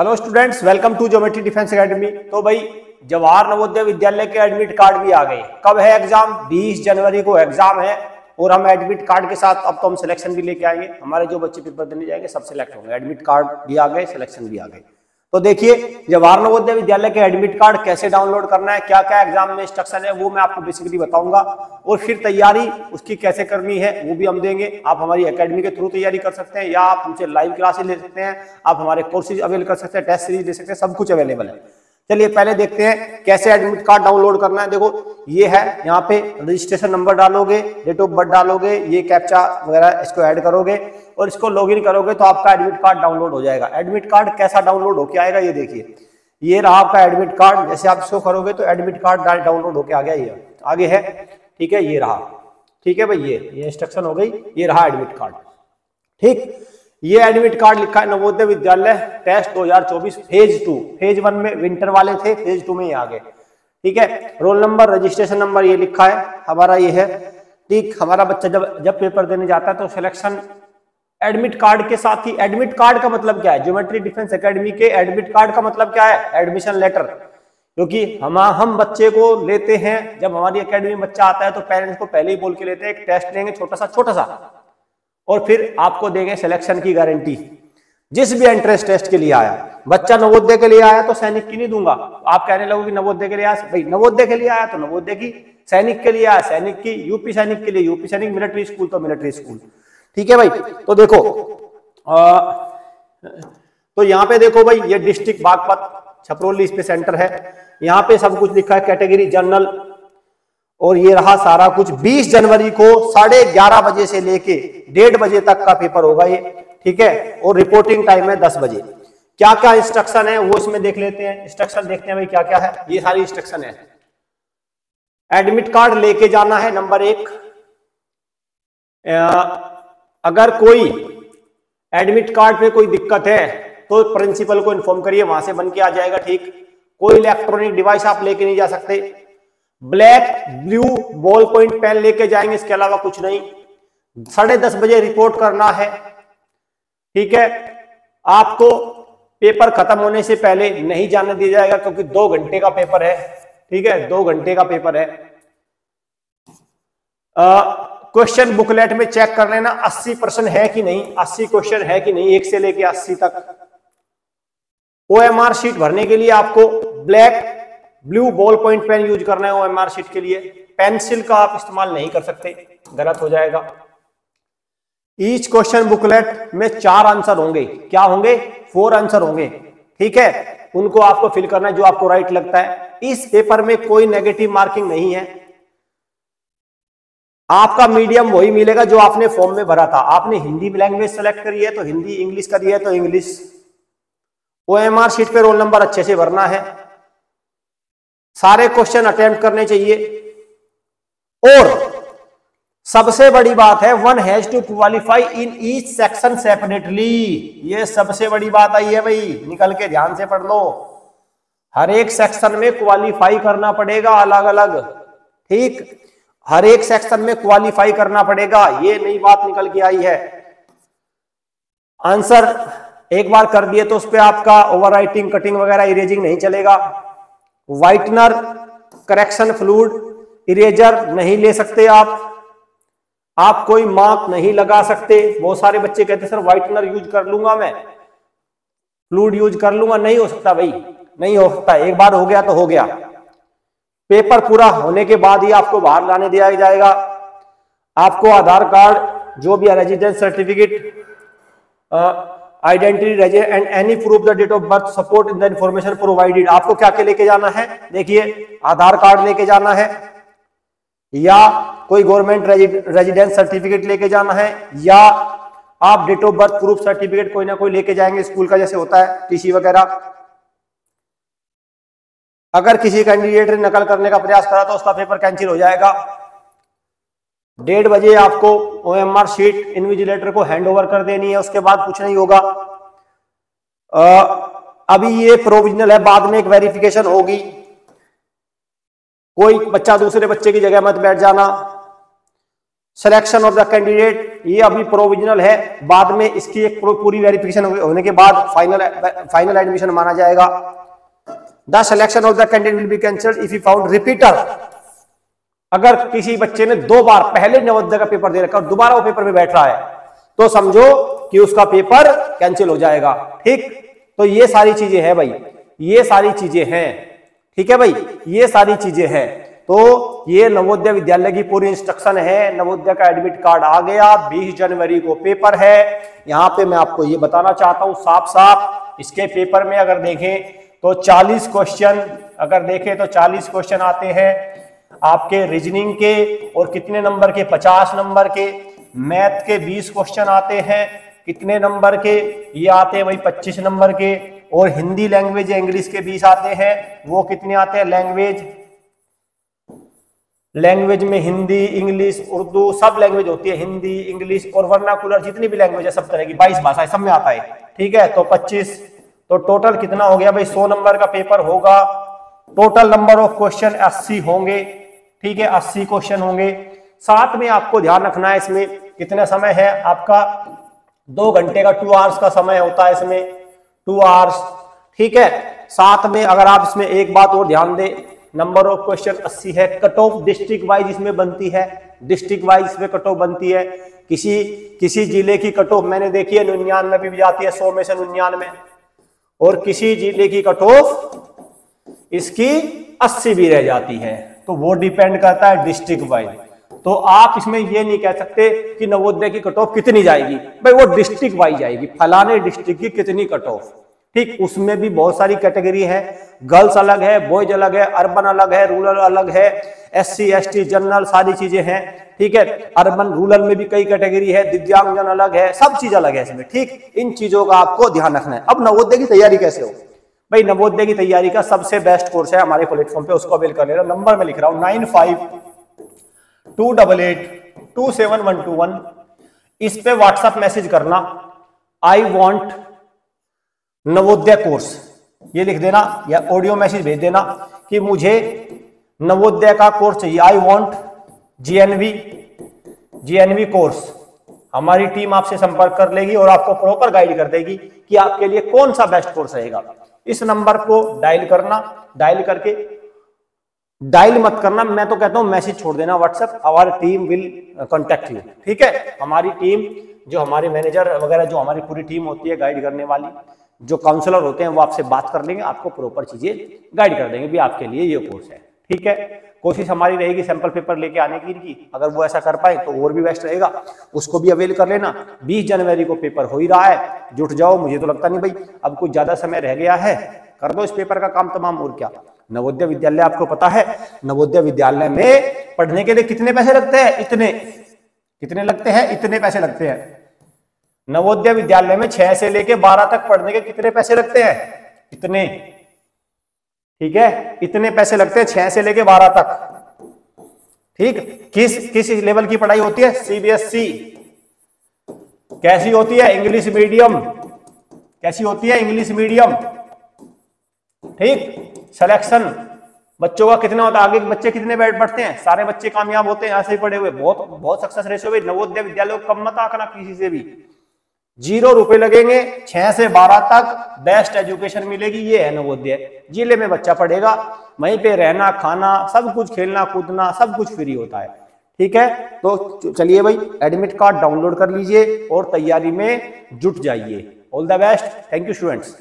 Hello students welcome to geometry defence academy तो भाई, जवाहर नवोदय विद्यालय के एडमिट कार्ड भी आ गए। कब है एग्ज़ाम 20 जनवरी को एग्ज़ाम है और हम एडमिट कार्ड के साथ अब तो हम सिलेक्शन भी लेके आएँगे। हमारे जो बच्चे पेपर देने जाएँगे, सब सिलेक्ट होंगे। एडमिट कार्ड भी आ गए सिलेक्शन भी आ गए। तो देखिए जवाहर नवोदय विद्यालय के एडमिट कार्ड कैसे डाउनलोड करना है क्या क्या एग्ज़ाम में इंस्ट्रक्शन है, वो मैं आपको बेसिकली बताऊँगा। और फिर तैयारी उसकी कैसे करनी है, वो भी हम देंगे। आप हमारी एकेडमी के थ्रू तैयारी कर सकते हैं, या आप हमसे लाइव क्लासेस ले सकते हैं, आप हमारे कोर्सेज अवेल कर सकते हैं टेस्ट सीरीज़ ले सकते हैं, सब कुछ अवेलेबल है। चलिए, पहले देखते हैं कैसे एडमिट कार्ड डाउनलोड करना है। देखो, ये है, यहाँ पे रजिस्ट्रेशन नंबर डालोगे डेट ऑफ़ बर्थ डालोगे, ये कैप्चा वगैरह इसको ऐड करोगे। और इसको लॉगिन करोगे तो आपका एडमिट कार्ड डाउनलोड हो जाएगा। एडमिट कार्ड कैसा डाउनलोड होके आएगा ये देखिए। ये रहा आपका एडमिट कार्ड जैसे आप इसको करोगे तो एडमिट कार्ड डाउनलोड होके आ गया ये। आगे है, ठीक है, ये रहा। ठीक है भाई, ये ये इंस्ट्रक्शन हो गई, ये रहा एडमिट कार्ड ठीक, ये एडमिट कार्ड लिखा है Navodaya Vidyalaya test 2024 phase two phase one में विंटर वाले थे फ़ेज़ टू में ये आ गए। ठीक है रोल नंबर रजिस्ट्रेशन नंबर ये लिखा है, हमारा ये है। ठीक, हमारा बच्चा जब जब पेपर देने जाता है तो सिलेक्शन एडमिट कार्ड के साथ ही, एडमिट कार्ड का मतलब क्या है? ज्योमेट्री डिफेंस एकेडमी के एडमिट कार्ड का मतलब क्या है? एडमिशन लेटर क्योंकि हम हम बच्चे को लेते हैं, जब हमारी एकेडमी में बच्चा आता है तो पेरेंट्स को पहले ही बोल के लेते हैं, एक टेस्ट लेंगे छोटा सा छोटा सा और फिर आपको देंगे सिलेक्शन की गारंटी जिस भी एंट्रेंस टेस्ट के लिए आया, बच्चा नवोदय के लिए आया तो सैनिक की नहीं दूँगा। आप कहने लगोगे, नवोदय के लिए आया, भाई, नवोदय के लिए आया तो नवोदय की सैनिक के लिए आया, सैनिक की, यूपी सैनिक के लिए, यूपी सैनिक मिलिट्री स्कूल तो मिलिट्री स्कूल ठीक है भाई? तो देखो आ, तो यहाँ पे देखो भाई ये डिस्ट्रिक्ट बागपत छपरौली इस पे सेंटर है। यहाँ पे सब कुछ लिखा है कैटेगरी जनरल। और ये रहा सारा कुछ। 20 जनवरी को साढ़े ग्यारह बजे से लेके डेढ़ बजे तक का पेपर होगा ये ठीक है? और रिपोर्टिंग टाइम है दस बजे। क्या क्या इंस्ट्रक्शन है वो इसमें देख लेते हैं। इंस्ट्रक्शन देखते हैं भाई क्या क्या है। ये सारी इंस्ट्रक्शन है। एडमिट कार्ड लेके जाना है नंबर एक। अगर कोई एडमिट कार्ड पे कोई दिक्कत है तो प्रिंसिपल को इन्फॉर्म करिए, वहाँ से बन के आ जाएगा, ठीक? कोई इलेक्ट्रॉनिक डिवाइस आप लेके नहीं जा सकते। Black blue ball point pen लेके जाएँगे, इसके अलावा कुछ नहीं। साढ़े दस बजे रिपोर्ट करना है, ठीक है? आपको पेपर खत्म होने से पहले नहीं जाने दिया जाएगा, क्योंकि दो घंटे का पेपर है, ठीक है? दो घंटे का पेपर है। क्वेश्चन बुकलेट में चेक कर लेना 80 परसेंट है कि नहीं? 80 क्वेश्चन है कि नहीं? एक से लेके 80 तक। ओएमआर शीट भरने के लिए आपको black blue ball point pen use करना है ओएमआर शीट के लिए। पेंसिल का आप इस्तेमाल नहीं कर सकते। गलत हो जाएगा। ईच क्वेश्चन बुकलेट में चार आंसर होंगे। क्या होंगे? फोर आंसर होंगे। ठीक है? उनको आपको फिल करना है जो आपको राइट लगता है। इस पेपर में कोई नेगेटिव मार्किंग नहीं है। आपका मीडियम वही मिलेगा जो आपने फॉर्म में भरा था। आपने हिंदी लैंग्वेज सेलेक्ट करी है तो हिंदी इंग्लिश करी है तो इंग्लिश ओएमआर शीट पे रोल नंबर अच्छे से भरना है। सारे क्वेश्चन अटेम्प्ट करने चाहिए। और सबसे बड़ी बात है one has to qualify in each section separately ये सबसे बड़ी बात आई है भाई, निकल के ध्यान से पढ़ लो। हर एक सेक्शन में क्वालिफाई करना पड़ेगा अलग अलग ठीक? हर एक सेक्शन में क्वालिफाई करना पड़ेगा। ये नई बात निकल के आई है। आंसर एक बार कर दिए तो उस पर आपका ओवर कटिंग वगैरह इरेजिंग नहीं चलेगा। व्हाइटनर करेक्शन फ्लूड इरेजर नहीं ले सकते आप। आप कोई मार्क नहीं लगा सकते। बहुत सारे बच्चे कहते सर व्हाइटनर यूज़ कर लूँगा मैं। फ्लूड यूज़ कर लूँगा। नहीं हो सकता भाई, नहीं हो सकता। एक बार हो गया तो हो गया। पेपर पूरा होने के बाद ही आपको बाहर लाने दिया जाएगा। आपको आधार कार्ड, जो भी residence certificate identity and any proof the date of birth support in the information provided आपको क्या क्या लेके जाना है? देखिए, आधार कार्ड लेके जाना है, या कोई गवर्नमेंट रेजिडेंस सर्टिफिकेट लेके जाना है, या आप date of birth proof certificate कोई ना कोई लेके जाएँगे स्कूल का, जैसे होता है टीसी वगैरह। अगर किसी कैंडिडेट ने नकल करने का प्रयास करा तो उसका पेपर कैंसिल हो जाएगा। डेढ़ बजे आपको ओएमआर शीट इन्विजिलेटर को हैंड ओवर कर देनी है, उसके बाद कुछ नहीं होगा। अभी ये प्रोविजनल है, बाद में एक वेरिफिकेशन होगी। कोई बच्चा दूसरे बच्चे की जगह मत बैठ जाना। सिलेक्शन ऑफ़ द कैंडिडेट ये अभी प्रोविजनल है। बाद में इसकी एक पूरी वेरिफिकेशन होने के बाद फाइनल फाइनल एडमिशन माना जाएगा। The selection of the candidate will be cancelled if you found repeater अगर किसी बच्चे ने दो बार पहले नवोदय का पेपर दे रखा और दोबारा वो पेपर में बैठ रहा है तो समझो कि उसका पेपर कैंसिल हो जाएगा। ठीक? तो ये सारी चीज़ें हैं भाई। ये सारी चीज़ें हैं। ठीक है भाई? ये सारी चीज़ें हैं। तो ये नवोदय विद्यालय की पूरी इंस्ट्रक्शन है। नवोदय का एडमिट कार्ड आ गया। 20 जनवरी को पेपर है। यहाँ पे मैं आपको ये बताना चाहता हूँ साफ़ साफ़ इसके पेपर में अगर देखें तो 40 क्वेश्चन अगर देखें तो 40 क्वेश्चन आते हैं। आपके रीजनिंग के और कितने नंबर के? 50 नंबर के। मैथ के 20 क्वेश्चन आते हैं। कितने नंबर के? ये आते हैं भाई 25 नंबर के। और हिंदी लैंग्वेज इंग्लिश के 20 आते हैं। वो कितने आते हैं? लैंग्वेज लैंग्वेज में हिंदी इंग्लिश उर्दू, सब लैंग्वेज होती है। हिंदी इंग्लिश और वर्नाकुलर जितनी भी लैंग्वेज है, सब तरह की बाईस भाषाएँ, सब में आता है। ठीक है? तो 25 तो टोटल कितना हो गया भाई? 100 नंबर का पेपर होगा। टोटल नंबर ऑफ़ क्वेश्चन 80 होंगे। ठीक है 80 क्वेश्चन होंगे। साथ में आपको ध्यान रखना है इसमें कितना समय है आपका? दो घंटे का टू आवर्स का समय होता है इसमें। टू आवर्स ठीक है, साथ में अगर आप इसमें एक बात और ध्यान दें नंबर ऑफ़ क्वेश्चन 80 है। कट ऑफ़ डिस्ट्रिक्ट वाइज इसमें बनती है। डिस्ट्रिक्ट वाइज इसमें कट ऑफ़ बनती है। किसी किसी ज़िले की कट ऑफ़ मैंने देखी है, निन्यानवे भी जाती है, सौ में से निन्यानवे। और किसी ज़िले की कट ऑफ़ इसकी 80 भी रह जाती है। तो वो डिपेंड करता है डिस्ट्रिक्ट वाइज तो आप इसमें ये नहीं कह सकते कि नवोदय की कट ऑफ़ कितनी जाएगी। भाई वो डिस्ट्रिक्ट वाइज जाएगी। फलाने डिस्ट्रिक्ट की कितनी कट ऑफ़ ठीक, उसमें भी बहुत सारी कैटेगरी है। गर्ल्स अलग है बॉयज़ अलग है अर्बन अलग है रूरल अलग है। एस सी जनरल सारी चीज़ें हैं, ठीक है? अर्बन रूरल में भी कई कैटेगरी है, दिव्यांगजन अलग है, सब चीज़ अलग है इसमें, ठीक? इन चीज़ों का आपको ध्यान रखना है। अब नवोदय की तैयारी कैसे हो? भाई, नवोदय की तैयारी का सबसे बेस्ट कोर्स है हमारे प्लेटफॉर्म पे, उसको अवेल कर लेना नंबर में लिख रहा हूँ nine five two double eight two seven one two one इस पे व्हाट्सएप मैसेज करना। आई वॉन्ट नवोदय कोर्स ये लिख देना या ऑडियो मैसेज भेज देना कि मुझे नवोदय का कोर्स चाहिए I want GNV GNV course हमारी टीम आपसे संपर्क कर लेगी और आपको प्रॉपर गाइड कर देगी कि आपके लिए कौन सा बेस्ट कोर्स रहेगा। इस नंबर को डायल करना डायल करके डायल मत करना। मैं तो कहता हूँ मैसेज छोड़ देना WhatsApp our team will contact you ठीक है? हमारी टीम जो हमारे मैनेजर वगैरह, जो हमारी पूरी टीम होती है गाइड करने वाली, जो काउंसलर होते हैं, वो आपसे बात कर लेंगे। आपको प्रॉपर चीज़ें गाइड कर देंगे भी आपके लिए ये कोर्स है। ठीक है? कोशिश हमारी रहेगी सैंपल पेपर लेके आने की इनकी। अगर वो ऐसा कर पाए तो और भी बेस्ट रहेगा। उसको भी अवेल कर लेना। 20 जनवरी को पेपर हो ही रहा है। जुट जाओ, मुझे तो लगता नहीं भाई। अब कुछ ज़्यादा समय रह गया है। कर दो इस पेपर का काम तमाम, और क्या? नवोदय विद्यालय, आपको पता है, नवोदय विद्यालय में पढ़ने के लिए कितने पैसे लगते हैं? इतने। कितने लगते हैं? इतने पैसे लगते हैं। नवोदय विद्यालय में छह से लेके बारह तक पढ़ने के कितने पैसे लगते हैं? इतने। ठीक है? इतने पैसे लगते हैं, छह से लेके बारह तक। ठीक? किस किस लेवल की पढ़ाई होती है? सीबीएसई कैसी होती है? इंग्लिश मीडियम कैसी होती है इंग्लिश मीडियम ठीक? सिलेक्शन बच्चों का कितना होता है? आगे बच्चे कितने बैठ बढ़ते हैं? सारे बच्चे कामयाब होते हैं ऐसे ही पढ़े हुए। बहुत बहुत सक्सेस रेशियो नवोदय विद्यालय कम मत आकना किसी से भी। ज़ीरो रुपए लगेंगे, छह से बारह तक बेस्ट एजुकेशन मिलेगी, ये है नवोदय। ज़िले में बच्चा पढ़ेगा, वहीं पे रहना, खाना, सब कुछ खेलना, कूदना, सब कुछ फ्री होता है। ठीक है? तो चलिए भाई एडमिट कार्ड डाउनलोड कर लीजिए और तैयारी में जुट जाइए। All the best thank you students